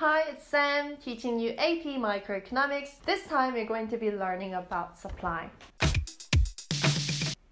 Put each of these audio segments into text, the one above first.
Hi, it's Sam teaching you AP Microeconomics. This time we're going to be learning about supply.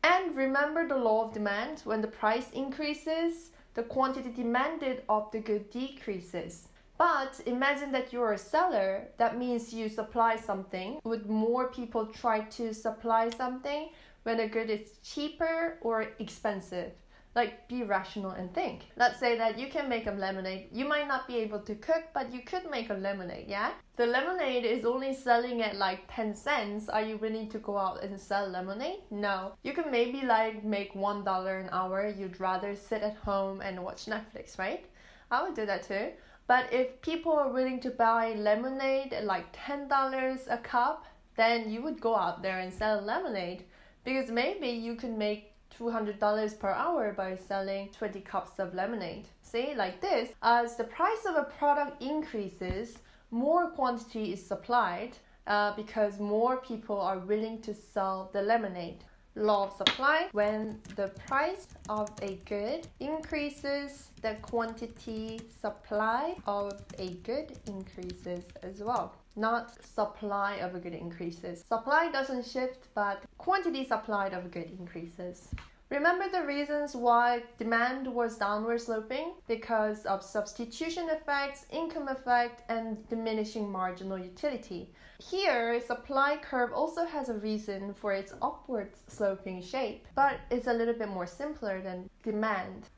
And remember the law of demand when the price increases, the quantity demanded of the good decreases. But imagine that you're a seller, that means you supply something. Would more people try to supply something when a good is cheaper or expensive? Like be rational and think. Let's say that you can make a lemonade. You might not be able to cook, but you could make a lemonade, yeah? The lemonade is only selling at like 10 cents. Are you willing to go out and sell lemonade? No. You can maybe like make $1 an hour. You'd rather sit at home and watch Netflix, right? I would do that too. But if people are willing to buy lemonade at like $10 a cup, then you would go out there and sell lemonade because maybe you could make $200 per hour by selling 20 cups of lemonade. See, like this, as the price of a product increases, more quantity is supplied uh, because more people are willing to sell the lemonade. Law of supply when the price of a good increases, the quantity supply of a good increases as well not supply of a good increases. Supply doesn't shift, but quantity supplied of a good increases. Remember the reasons why demand was downward sloping? Because of substitution effects, income effect, and diminishing marginal utility. Here, supply curve also has a reason for its upward sloping shape, but it's a little bit more simpler than demand.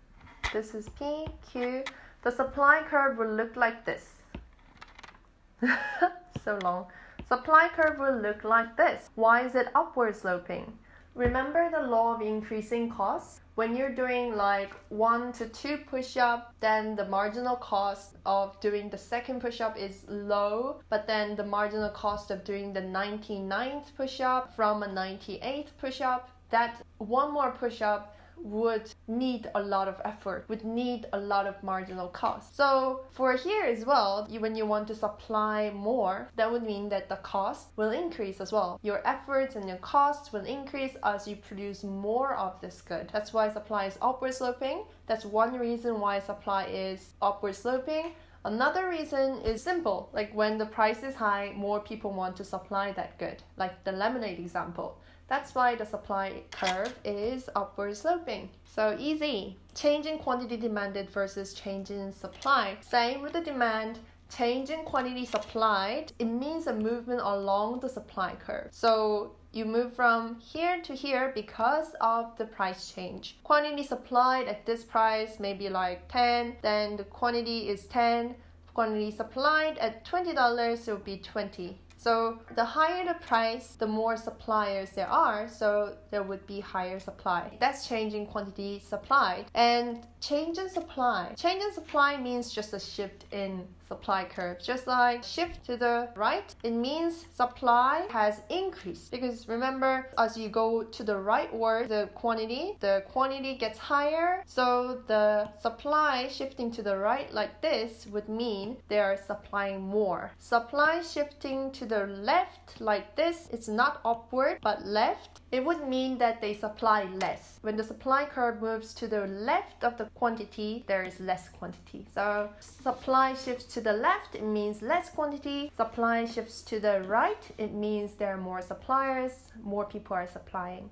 This is P, Q. The supply curve will look like this. so long. Supply curve will look like this. Why is it upward sloping? Remember the law of increasing costs? When you're doing like one to two push up, then the marginal cost of doing the second push up is low, but then the marginal cost of doing the 99th push up from a 98th push up, that one more push up would need a lot of effort, would need a lot of marginal cost. So for here as well, when you want to supply more, that would mean that the cost will increase as well. Your efforts and your costs will increase as you produce more of this good. That's why supply is upward sloping. That's one reason why supply is upward sloping. Another reason is simple, like when the price is high, more people want to supply that good, like the lemonade example. That's why the supply curve is upward sloping. So easy. Change in quantity demanded versus change in supply. Same with the demand. Change in quantity supplied, it means a movement along the supply curve. So you move from here to here because of the price change. Quantity supplied at this price may be like 10, then the quantity is 10. Quantity supplied at $20 will be 20. So the higher the price, the more suppliers there are, so there would be higher supply. That's changing quantity supplied. And change in supply. Change in supply means just a shift in supply curve. Just like shift to the right, it means supply has increased. Because remember, as you go to the rightward, the quantity, the quantity gets higher. So the supply shifting to the right like this would mean they are supplying more. Supply shifting to the left like this, it's not upward but left. It would mean that they supply less. When the supply curve moves to the left of the quantity, there is less quantity. So supply shifts to the left, it means less quantity. Supply shifts to the right, it means there are more suppliers, more people are supplying.